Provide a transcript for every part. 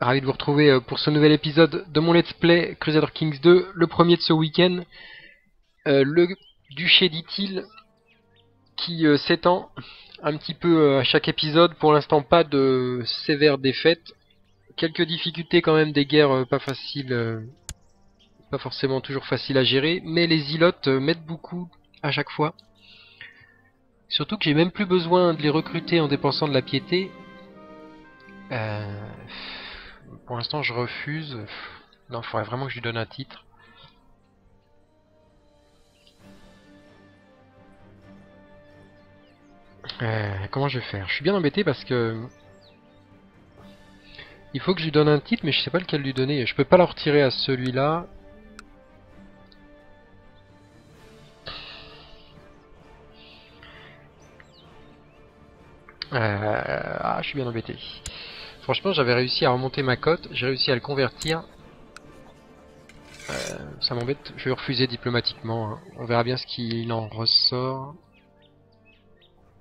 ravi de vous retrouver euh, pour ce nouvel épisode de mon Let's Play Crusader Kings 2, le premier de ce week-end. Euh, le duché dit-il, qui euh, s'étend un petit peu à chaque épisode. Pour l'instant, pas de sévères défaites. Quelques difficultés quand même, des guerres pas faciles, pas forcément toujours faciles à gérer, mais les ilotes euh, m'aident beaucoup à chaque fois. Surtout que j'ai même plus besoin de les recruter en dépensant de la piété. Euh, pour l'instant, je refuse. Non, faudrait vraiment que je lui donne un titre. Euh, comment je vais faire? Je suis bien embêté parce que... Il faut que je lui donne un titre, mais je sais pas lequel lui donner. Je peux pas le retirer à celui-là. Euh, Ah, je suis bien embêté. Franchement, j'avais réussi à remonter ma cote, j'ai réussi à le convertir. Euh, ça m'embête, je vais refuser diplomatiquement. hein. On verra bien ce qu'il en ressort.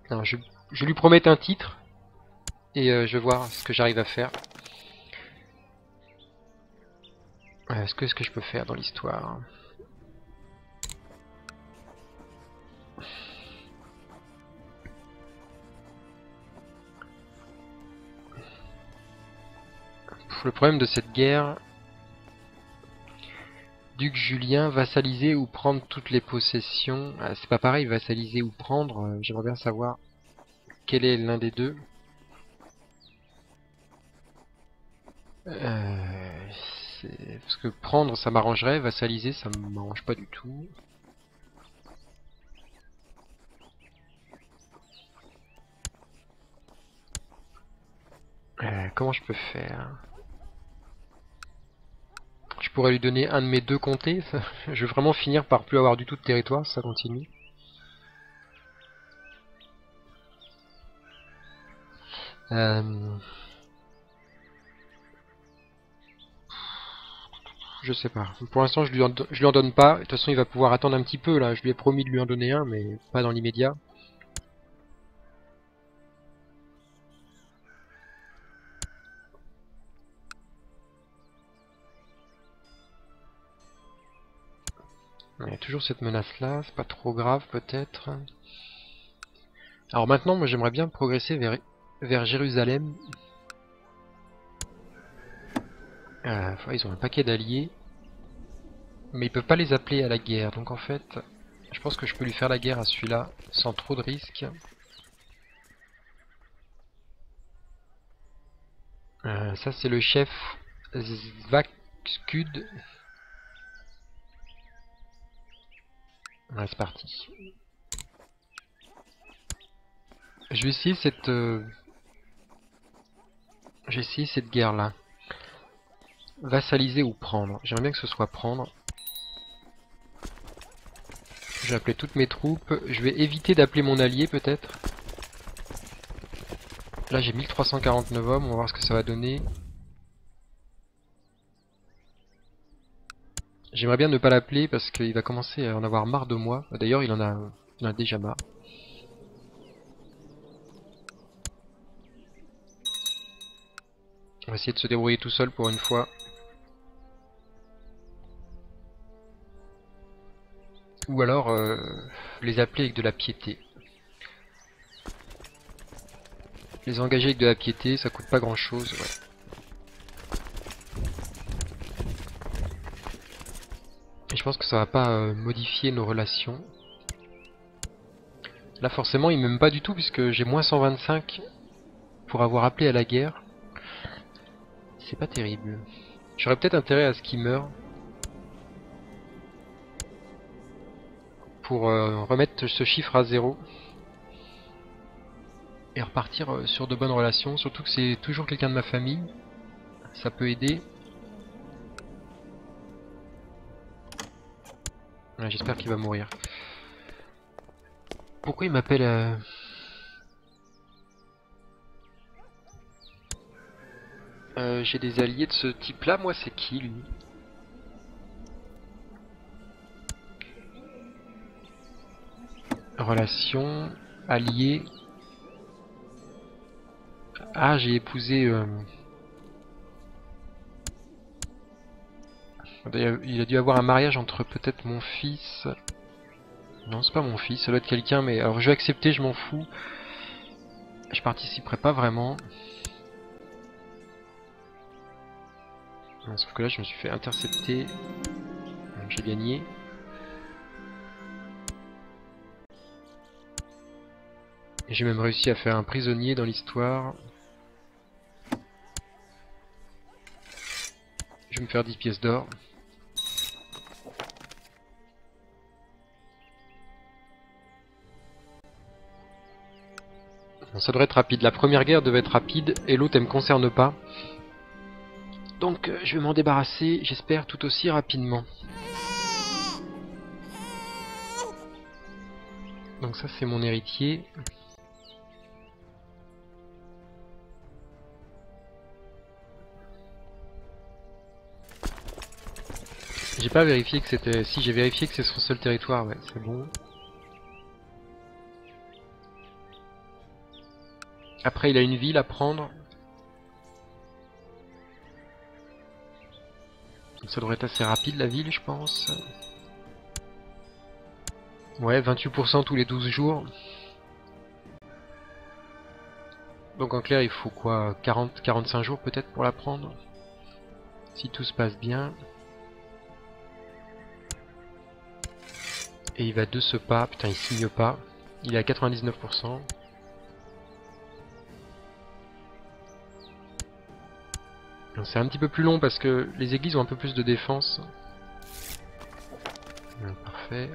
Je, lui promets un titre et euh, je vais voir ce que j'arrive à faire. Euh, Est-ce que ce que je peux faire dans l'histoire Le problème de cette guerre, Duc Julien, vassaliser ou prendre toutes les possessions. Ah, c'est pas pareil, vassaliser ou prendre. euh, J'aimerais bien savoir quel est l'un des deux. Euh, parce que prendre ça m'arrangerait, vassaliser ça m'arrange pas du tout. Euh, comment je peux faire? Pourrais lui donner un de mes deux comtés. Je vais vraiment finir par plus avoir du tout de territoire ça continue. Euh, Je sais pas. Pour l'instant, je je lui en donne pas. De toute façon, il va pouvoir attendre un petit peu là. Je lui ai promis de lui en donner un, mais pas dans l'immédiat. Il y a toujours cette menace là. C'est pas trop grave peut-être. Alors maintenant, moi, j'aimerais bien progresser vers vers Jérusalem. Euh, ils ont un paquet d'alliés. Mais ils peuvent pas les appeler à la guerre. Donc en fait, je pense que je peux lui faire la guerre à celui-là sans trop de risques. Euh, ça c'est le chef Zvakskud. Ouais, c'est parti. Je vais essayer cette... euh, Je vais essayer cette guerre-là. Vassaliser ou prendre. J'aimerais bien que ce soit prendre. Je vais appeler toutes mes troupes. Je vais éviter d'appeler mon allié peut-être. Là j'ai 1349 hommes, on va voir ce que ça va donner. J'aimerais bien ne pas l'appeler parce qu'il va commencer à en avoir marre de moi. D'ailleurs il en a, déjà marre. On va essayer de se débrouiller tout seul pour une fois. Ou alors euh, les appeler avec de la piété. Les engager avec de la piété, ça coûte pas grand chose. Pense que ça va pas euh, modifier nos relations. Là forcément il m'aime pas du tout puisque j'ai moins 125 pour avoir appelé à la guerre. C'est pas terrible. J'aurais peut-être intérêt à ce qu'il meure. Pour euh, remettre ce chiffre à zéro. Et repartir euh, sur de bonnes relations. Surtout que c'est toujours quelqu'un de ma famille. Ça peut aider. J'espère qu'il va mourir. Pourquoi il m'appelle... euh, Euh, J'ai des alliés de ce type-là, moi c'est qui lui? Relation, allié. Ah, j'ai épousé. euh, Il a dû avoir un mariage entre peut-être mon fils... Non, c'est pas mon fils, ça doit être quelqu'un, mais... Alors je vais accepter, je m'en fous. Je participerai pas vraiment. sauf que là, je me suis fait intercepter. J'ai gagné. J'ai même réussi à faire un prisonnier dans l'histoire. Je vais me faire 10 pièces d'or. Ça devrait être rapide. La première guerre devait être rapide et l'autre elle me concerne pas. Donc euh, je vais m'en débarrasser, j'espère, tout aussi rapidement. Donc ça c'est mon héritier. J'ai pas vérifié que c'était... Si j'ai vérifié que c'est son seul territoire, ouais, c'est bon. Après il a une ville à prendre. ça devrait être assez rapide la ville je pense. Ouais, 28% tous les 12 jours. Donc en clair il faut quoi 40-45 jours peut-être pour la prendre Si tout se passe bien. Et il va de ce pas, putain il signe pas. Il est à 99%. C'est un petit peu plus long parce que les églises ont un peu plus de défense. Parfait.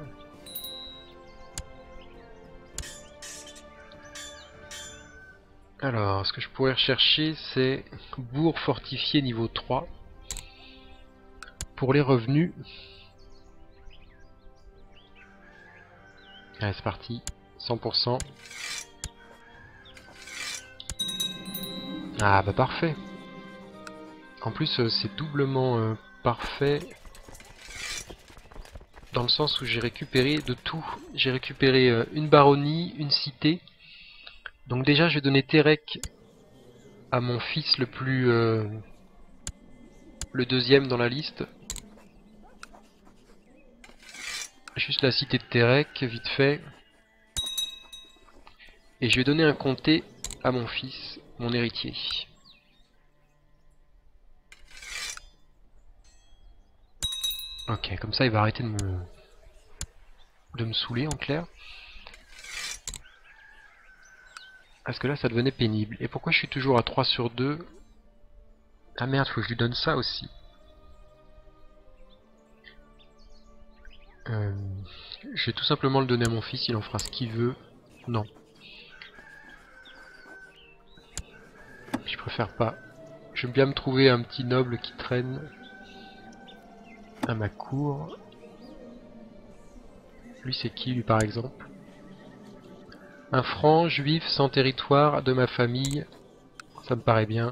Alors, ce que je pourrais rechercher, c'est bourg fortifié niveau 3. Pour les revenus. Allez, c'est parti. 100%. Ah bah parfait. En plus, euh, c'est doublement euh, parfait dans le sens où j'ai récupéré de tout. J'ai récupéré euh, une baronnie, une cité. Donc déjà, je vais donner Terek à mon fils le plus... le deuxième dans la liste. Juste la cité de Terek, vite fait. Et je vais donner un comté à mon fils, mon héritier. Ok, comme ça il va arrêter de me de me saouler en clair. Parce que là ça devenait pénible. Et pourquoi je suis toujours à 3 sur 2 Ah merde, faut que je lui donne ça aussi. Euh, je vais tout simplement le donner à mon fils, il en fera ce qu'il veut. Non. Je préfère pas. J'aime bien me trouver un petit noble qui traîne à ma cour. Lui c'est qui lui par exemple? Un franc juif sans territoire de ma famille. Ça me paraît bien.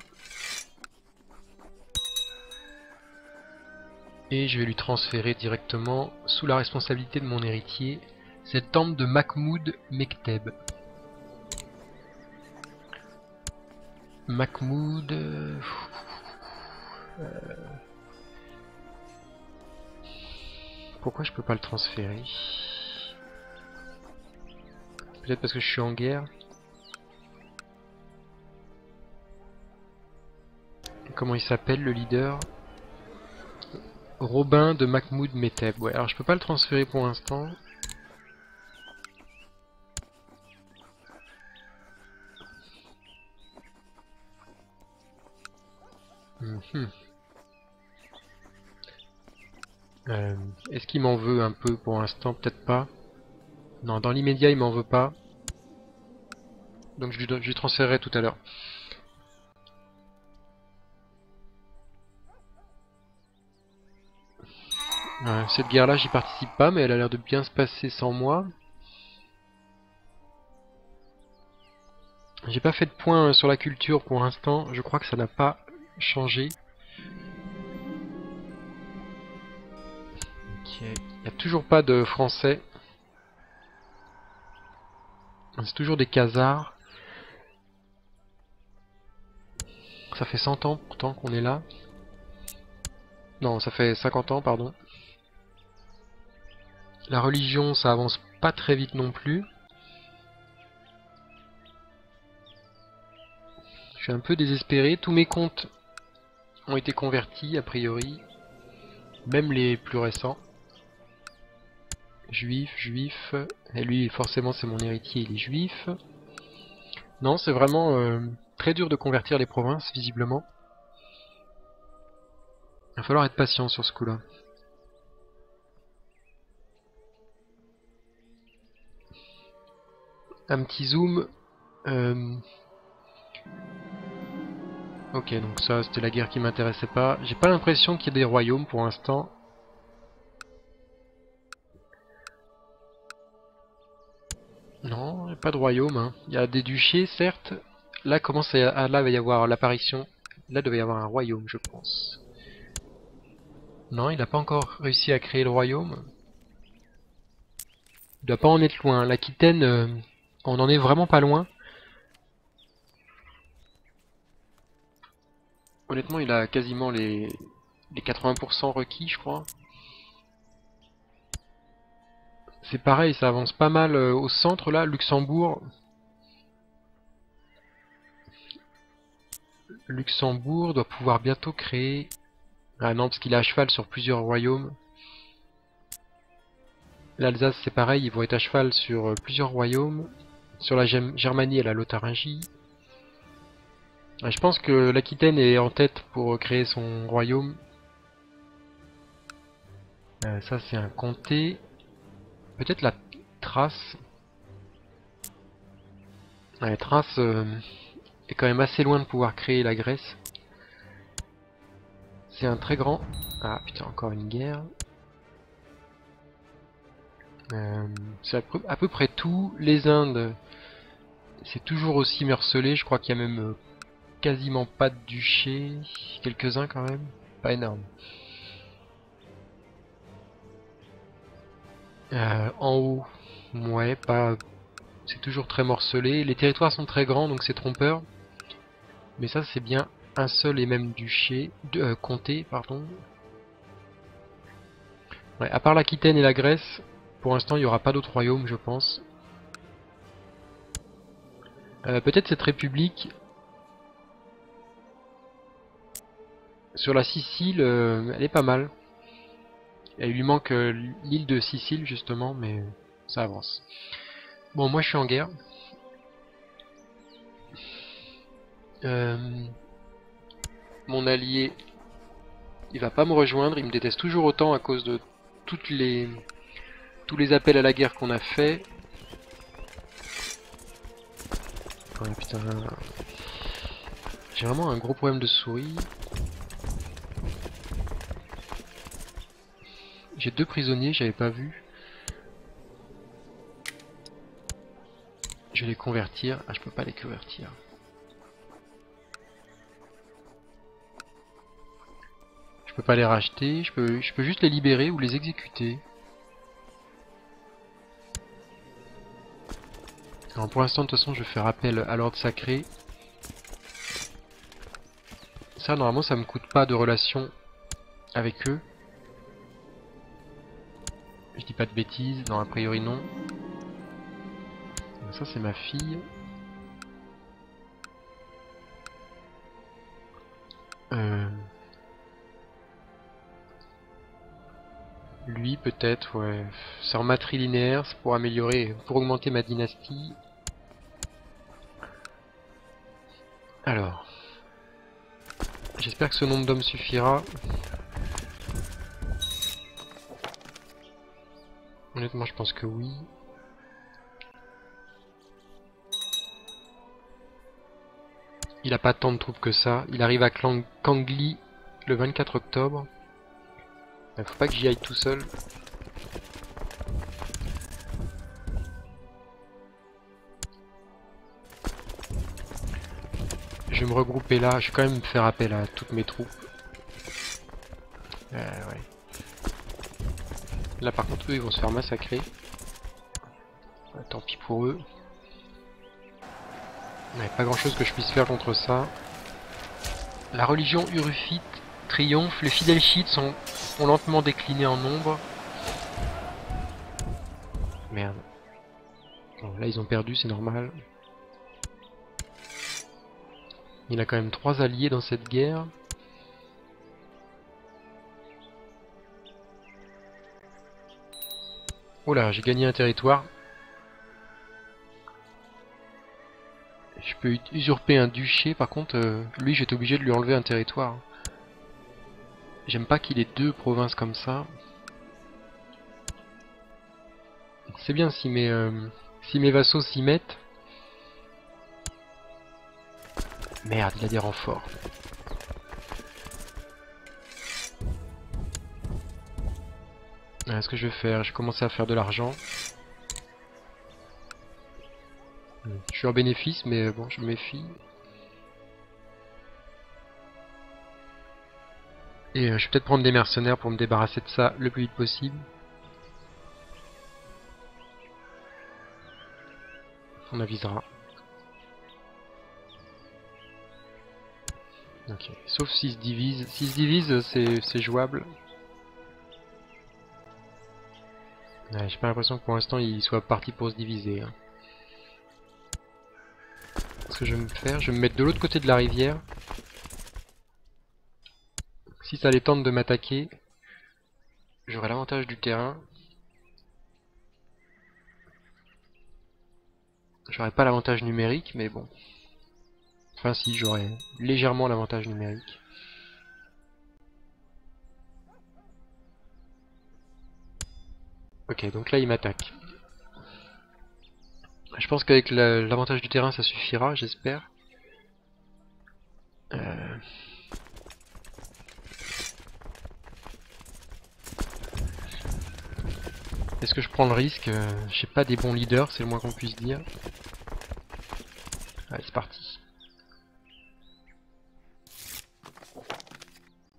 Et je vais lui transférer directement sous la responsabilité de mon héritier cette temple de Mahmoud Mekteb. Mahmoud... Euh, pourquoi je peux pas le transférer? Peut-être parce que je suis en guerre. Comment il s'appelle le leader? Robin de Mahmoud Meteb. Ouais, alors je peux pas le transférer pour l'instant. Qu'il m'en veut un peu pour l'instant Peut-être pas. Non, dans l'immédiat, il m'en veut pas. Donc je lui, transférerai tout à l'heure. cette guerre-là, j'y participe pas, mais elle a l'air de bien se passer sans moi. J'ai pas fait de point sur la culture pour l'instant. Je crois que ça n'a pas changé. Il n'y a toujours pas de français. C'est toujours des casards. Ça fait 100 ans pourtant qu'on est là. Non, ça fait 50 ans, pardon. La religion, ça avance pas très vite non plus. Je suis un peu désespéré. Tous mes comptes ont été convertis, a priori. Même les plus récents. Juif, juif. Et lui, forcément, c'est mon héritier, il est juif. Non, c'est vraiment euh, très dur de convertir les provinces, visiblement. Il va falloir être patient sur ce coup-là. Un petit zoom. Euh, ok, donc ça, c'était la guerre qui m'intéressait pas. J'ai pas l'impression qu'il y ait des royaumes pour l'instant. Non, pas de royaume. Hein. Il y a des duchés, certes. Là, commence à, là, il va y avoir l'apparition. Là, il devait y avoir un royaume, je pense. Non, il n'a pas encore réussi à créer le royaume. Il doit pas en être loin. L'Aquitaine, euh, on en est vraiment pas loin. Honnêtement, il a quasiment les, les 80% requis, je crois. C'est pareil, ça avance pas mal euh, au centre là, Luxembourg. Luxembourg doit pouvoir bientôt créer... Ah non, parce qu'il est à cheval sur plusieurs royaumes. L'Alsace c'est pareil, ils vont être à cheval sur euh, plusieurs royaumes. Sur la Germanie et la Lotharingie. Ah, je pense que l'Aquitaine est en tête pour créer son royaume. Euh, ça c'est un comté. Peut-être la trace. La trace euh, est quand même assez loin de pouvoir créer la Grèce. C'est un très grand... Ah putain, encore une guerre. Euh, c'est à, peu près tout. Les Indes, c'est toujours aussi morcelé. Je crois qu'il y a même euh, quasiment pas de duché. Quelques-uns quand même. Pas énorme. Euh, en haut, ouais, pas. C'est toujours très morcelé. Les territoires sont très grands, donc c'est trompeur. Mais ça, c'est bien un seul et même duché, euh, comté, pardon. Ouais, à part l'Aquitaine et la Grèce, pour l'instant, il n'y aura pas d'autres royaumes, je pense. Euh, peut-être cette république sur la Sicile, elle est pas mal. Il lui manque euh, l'île de Sicile justement, mais ça avance. Bon, moi je suis en guerre. Euh, mon allié, il va pas me rejoindre, il me déteste toujours autant à cause de toutes les tous les appels à la guerre qu'on a fait. putain. J'ai vraiment un gros problème de souris. J'ai deux prisonniers, j'avais pas vu. Je vais les convertir. Ah, je peux pas les convertir. Je peux pas les racheter. Je peux, je peux juste les libérer ou les exécuter. Alors pour l'instant, de toute façon, je fais rappel à l'ordre sacré. Ça, normalement, ça me coûte pas de relation avec eux. Je dis pas de bêtises, non, a priori non. Ça, c'est ma fille. Euh... Lui, peut-être, ouais. C'est en matrilinéaire, c'est pour améliorer, pour augmenter ma dynastie. Alors. J'espère que ce nombre d'hommes suffira. Honnêtement, je pense que oui. Il a pas tant de troupes que ça. Il arrive à Kangli le 24 octobre. Il faut pas que j'y aille tout seul. Je vais me regrouper là. Je vais quand même faire appel à toutes mes troupes. Euh, ouais. Là par contre eux ils vont se faire massacrer. tant pis pour eux. Il n'y a pas grand chose que je puisse faire contre ça. La religion urufite triomphe. Les fidèles chiites sont, ont lentement décliné en nombre. Merde. Là, ils ont perdu, c'est normal. Il a quand même trois alliés dans cette guerre. Oh là, j'ai gagné un territoire. Je peux usurper un duché, par contre, euh, lui, j'étais obligé de lui enlever un territoire. J'aime pas qu'il ait deux provinces comme ça. C'est bien si mes, euh, si mes vassaux s'y mettent. Merde, il a des renforts. Ce que je vais faire Je vais commencer à faire de l'argent. Je suis en bénéfice, mais bon, je me méfie. Et euh, je vais peut-être prendre des mercenaires pour me débarrasser de ça le plus vite possible. On avisera. Ok, sauf s'il se divise. S'il se divise, c'est jouable. J'ai pas l'impression que pour l'instant il soit parti pour se diviser. Hein. Ce que je vais me faire, je vais me mettre de l'autre côté de la rivière. Si ça les tente de m'attaquer, j'aurai l'avantage du terrain. J'aurai pas l'avantage numérique, mais bon. Enfin si, j'aurai légèrement l'avantage numérique. Ok, donc là il m'attaque. Je pense qu'avec l'avantage du terrain ça suffira, j'espère. Euh... Est-ce que je prends le risque? Euh, J'ai pas des bons leaders, c'est le moins qu'on puisse dire. Allez, c'est parti.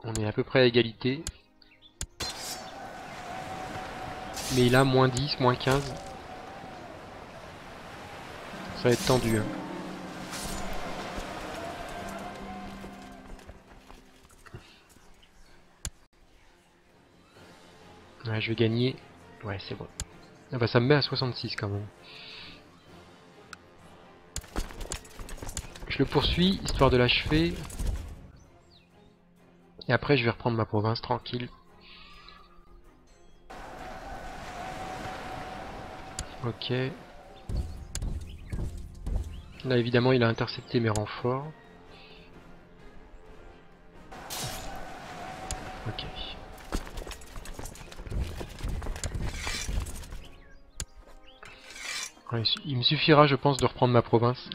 On est à peu près à égalité. Mais il a moins 10, moins 15. Ça va être tendu. Hein. Ouais, je vais gagner. Ouais, c'est bon. Ah bah ça me met à 66 quand même. Je le poursuis, histoire de l'achever. Et après je vais reprendre ma province tranquille. Ok. Là évidemment il a intercepté mes renforts. Ok. il me suffira je pense de reprendre ma province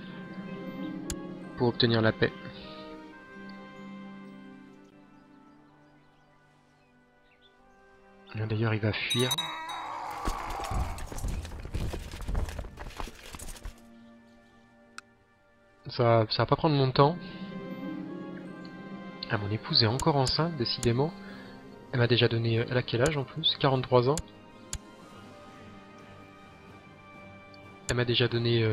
pour obtenir la paix. D'ailleurs il va fuir. Ça, ça va pas prendre longtemps. Ah, mon épouse est encore enceinte, décidément. Elle m'a déjà donné... Elle a quel âge en plus? 43 ans. Elle m'a déjà donné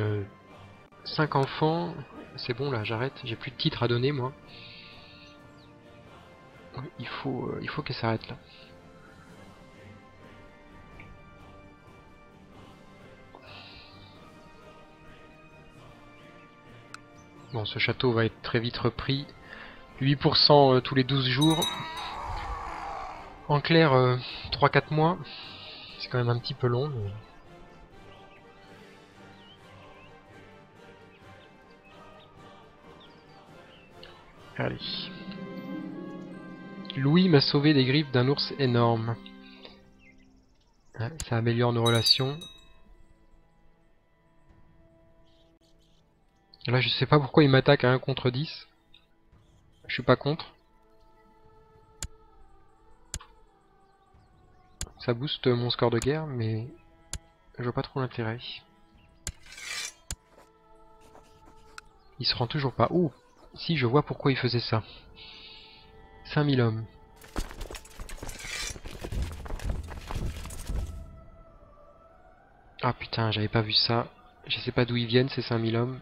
5 euh, enfants. C'est bon là, j'arrête. J'ai plus de titres à donner moi. Il faut, euh, il faut qu'elle s'arrête là. Bon, ce château va être très vite repris. 8% euh, tous les 12 jours. En clair, 3-4 euh, mois. C'est quand même un petit peu long. Allez. Louis m'a sauvé des griffes d'un ours énorme. ça améliore nos relations. Là, je sais pas pourquoi il m'attaque à 1 contre 10. Je suis pas contre. Ça booste mon score de guerre, mais je vois pas trop l'intérêt. Il se rend toujours pas. Ouh Si, je vois pourquoi il faisait ça. 5000 hommes. Ah putain, j'avais pas vu ça. Je sais pas d'où ils viennent ces 5000 hommes.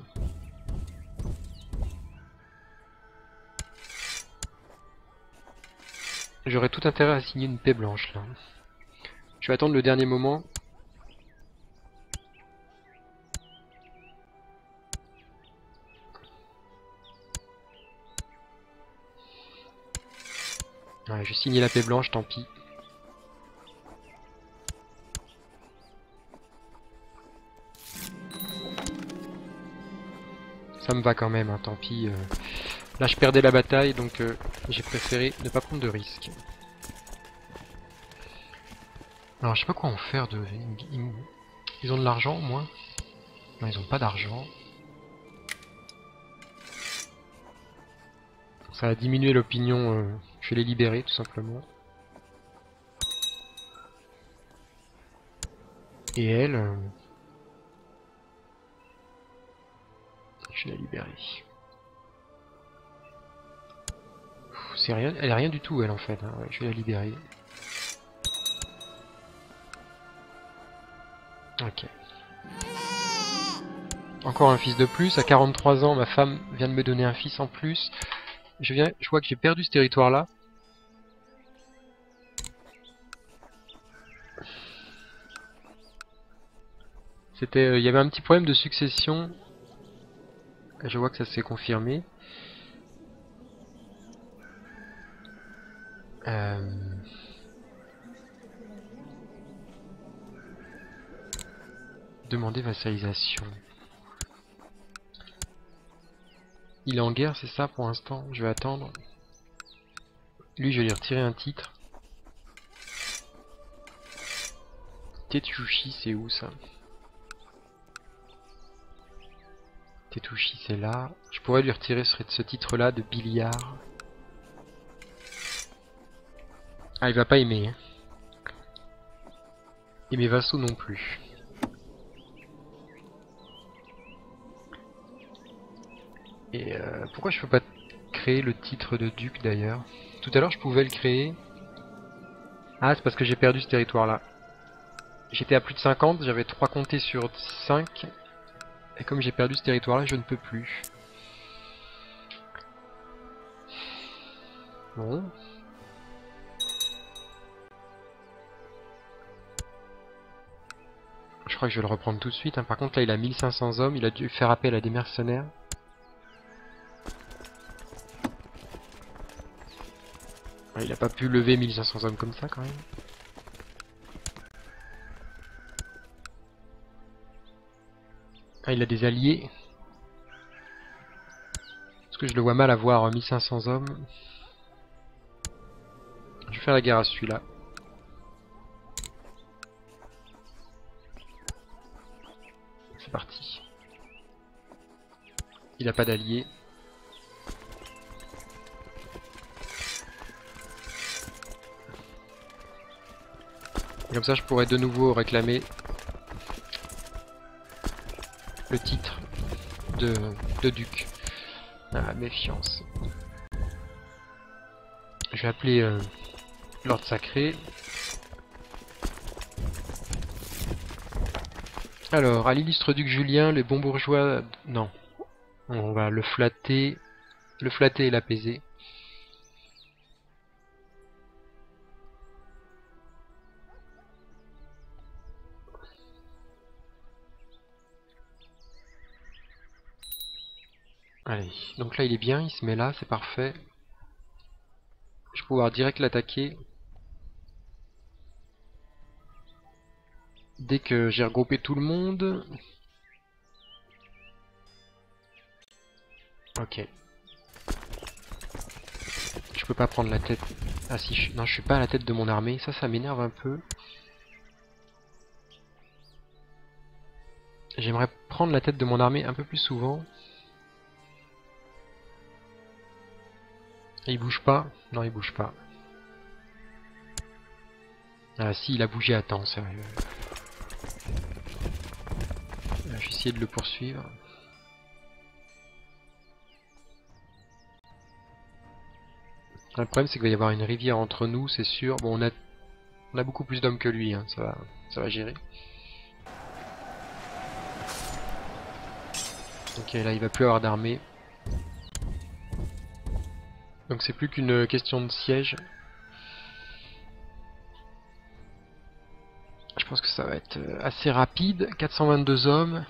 J'aurais tout intérêt à signer une paix blanche là. Je vais attendre le dernier moment. Ouais, je signer la paix blanche, tant pis. Ça me va quand même, hein, tant pis. euh. Là, je perdais la bataille, donc euh, j'ai préféré ne pas prendre de risques. Alors, je sais pas quoi en faire de... Ils, ont de l'argent, au moins Non, ils ont pas d'argent. Ça a diminué l'opinion, euh, je vais les libérer, tout simplement. Et elle... euh, Je vais la libérer. C'est rien, elle est rien du tout elle en fait. hein. Je vais la libérer. Ok. Encore un fils de plus. À 43 ans, ma femme vient de me donner un fils en plus. Je viens, je vois que j'ai perdu ce territoire là. C'était, euh, il y avait un petit problème de succession je vois que ça s'est confirmé. Euh... Demander vassalisation. Il est en guerre, c'est ça pour l'instant Je vais attendre. Lui, je vais lui retirer un titre. Tetsushi, c'est où ça? Tetouchi, c'est là. Je pourrais lui retirer ce titre-là de billard. Ah, il va pas aimer. Hein. Et mes vassaux non plus. Et euh, pourquoi je peux pas créer le titre de duc d'ailleurs? Tout à l'heure, je pouvais le créer. Ah, c'est parce que j'ai perdu ce territoire-là. J'étais à plus de 50, j'avais 3 comtés sur 5. Et comme j'ai perdu ce territoire là, je ne peux plus. Bon. Crois que je vais le reprendre tout de suite. hein. Par contre là il a 1500 hommes, il a dû faire appel à des mercenaires. Il a pas pu lever 1500 hommes comme ça quand même. Ah, il a des alliés. Est-ce que je le vois mal avoir 1500 hommes Je vais faire la guerre à celui-là. Il a pas d'alliés. Comme ça, je pourrais de nouveau réclamer le titre de, de duc. Ah, méfiance. Je vais appeler euh, l'ordre sacré. Alors, à l'illustre duc Julien, les bons bourgeois... Non. On va le flatter. Le flatter et l'apaiser. Allez, donc là il est bien, il se met là, c'est parfait. Je vais pouvoir direct l'attaquer. Dès que j'ai regroupé tout le monde. Ok. Je peux pas prendre la tête. Ah si, non je suis pas à la tête de mon armée, ça ça m'énerve un peu. J'aimerais prendre la tête de mon armée un peu plus souvent. Il bouge pas Non, il bouge pas. Ah si, il a bougé à temps, sérieux. Je vais de le poursuivre. Le problème c'est qu'il va y avoir une rivière entre nous, c'est sûr. Bon, on a, on a beaucoup plus d'hommes que lui, hein. ça, va, gérer. Ok, là il va plus avoir d'armée. Donc c'est plus qu'une question de siège. Je pense que ça va être euh, assez rapide. 422 hommes.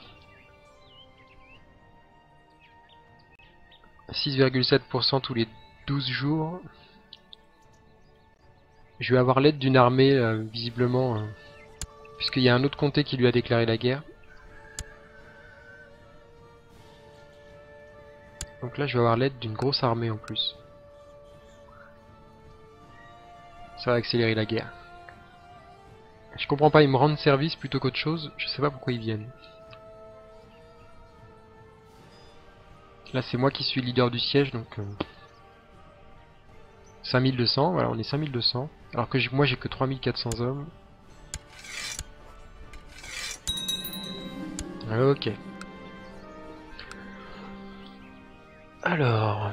6,7% tous les 12 jours. Je vais avoir l'aide d'une armée, euh, visiblement, euh, puisqu'il y a un autre comté qui lui a déclaré la guerre. Donc là, je vais avoir l'aide d'une grosse armée en plus. Ça va accélérer la guerre. Je comprends pas, ils me rendent service plutôt qu'autre chose. Je sais pas pourquoi ils viennent. Là, c'est moi qui suis leader du siège, donc... 5200, euh, voilà, on est 5200. Alors que moi, j'ai que 3400 hommes. Ok. Alors...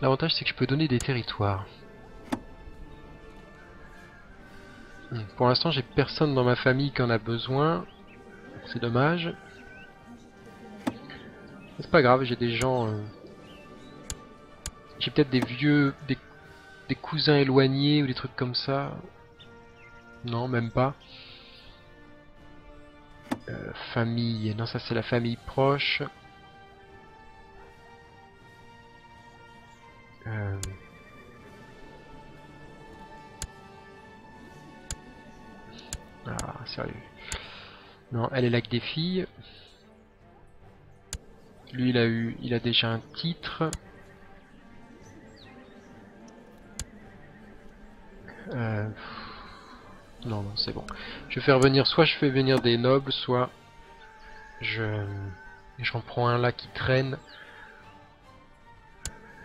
L'avantage, c'est que je peux donner des territoires. Pour l'instant, j'ai personne dans ma famille qui en a besoin. C'est dommage. C'est pas grave, j'ai des gens... Euh, peut-être des vieux... Des... des cousins éloignés ou des trucs comme ça. Non, même pas. Euh, famille... Non, ça c'est la famille proche. Euh... Ah, sérieux. Non, elle est là que des filles. Lui, il a eu, il a déjà un titre. Euh... Non, non, c'est bon. Je vais faire venir, soit je fais venir des nobles, soit je j'en prends un là qui traîne.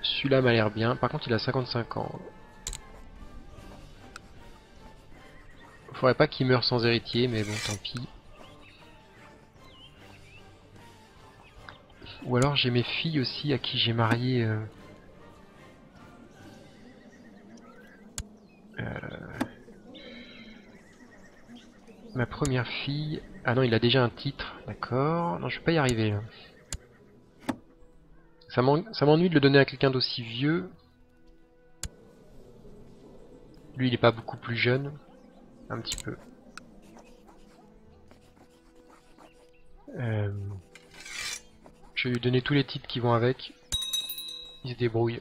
Celui-là m'a l'air bien. Par contre, il a 55 ans. Faudrait pas qu'il meure sans héritier, mais bon, tant pis. Ou alors j'ai mes filles aussi à qui j'ai marié... Euh, ma première fille... Ah non, il a déjà un titre, d'accord. Non, je vais pas y arriver. Ça m'ennuie de le donner à quelqu'un d'aussi vieux. Lui, il est pas beaucoup plus jeune un petit peu. Euh, je vais lui donner tous les titres qui vont avec. Il se débrouille.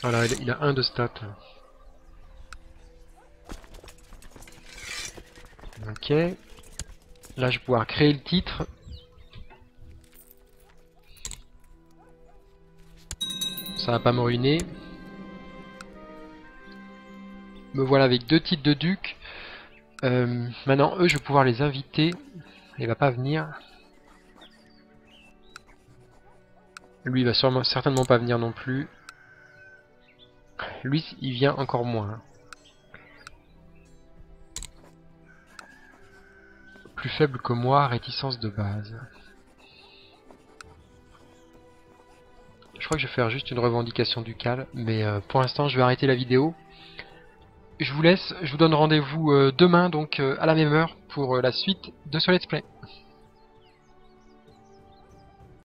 Voilà, il a un de stats. Ok. Là, je vais pouvoir créer le titre. Ça va pas me ruiner. Me voilà avec deux titres de duc. Euh, maintenant, eux, je vais pouvoir les inviter. Il va pas venir. Lui, il va sûrement, certainement pas venir non plus. Lui, il vient encore moins. Plus faible que moi, réticence de base. Je crois que je vais faire juste une revendication ducale, mais euh, pour l'instant je vais arrêter la vidéo je vous laisse, je vous donne rendez-vous euh, demain donc euh, à la même heure pour la suite de ce let's play.